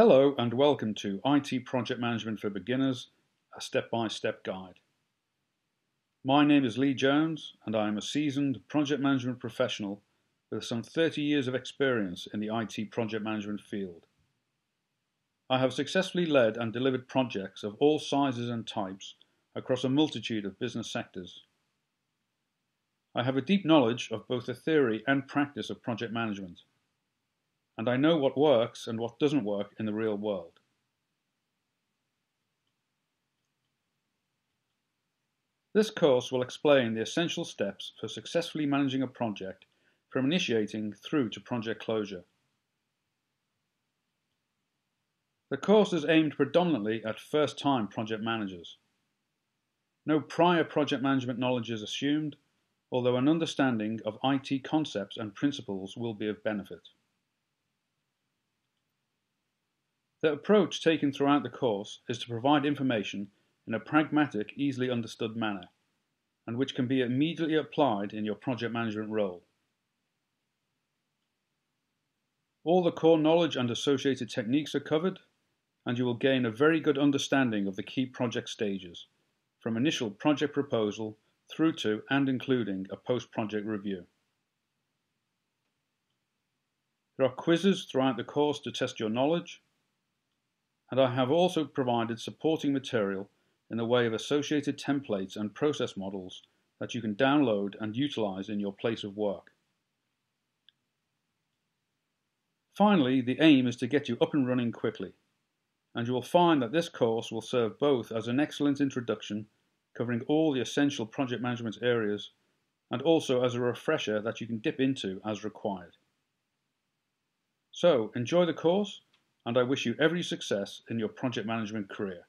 Hello and welcome to IT Project Management for Beginners, a step-by-step guide. My name is Lee Jones and I am a seasoned project management professional with some 30 years of experience in the IT project management field. I have successfully led and delivered projects of all sizes and types across a multitude of business sectors. I have a deep knowledge of both the theory and practice of project management and I know what works and what doesn't work in the real world. This course will explain the essential steps for successfully managing a project from initiating through to project closure. The course is aimed predominantly at first-time project managers. No prior project management knowledge is assumed, although an understanding of IT concepts and principles will be of benefit. The approach taken throughout the course is to provide information in a pragmatic, easily understood manner, and which can be immediately applied in your project management role. All the core knowledge and associated techniques are covered, and you will gain a very good understanding of the key project stages, from initial project proposal through to and including a post-project review. There are quizzes throughout the course to test your knowledge, and I have also provided supporting material in the way of associated templates and process models that you can download and utilize in your place of work. Finally, the aim is to get you up and running quickly, and you will find that this course will serve both as an excellent introduction covering all the essential project management areas and also as a refresher that you can dip into as required. So, enjoy the course and I wish you every success in your project management career.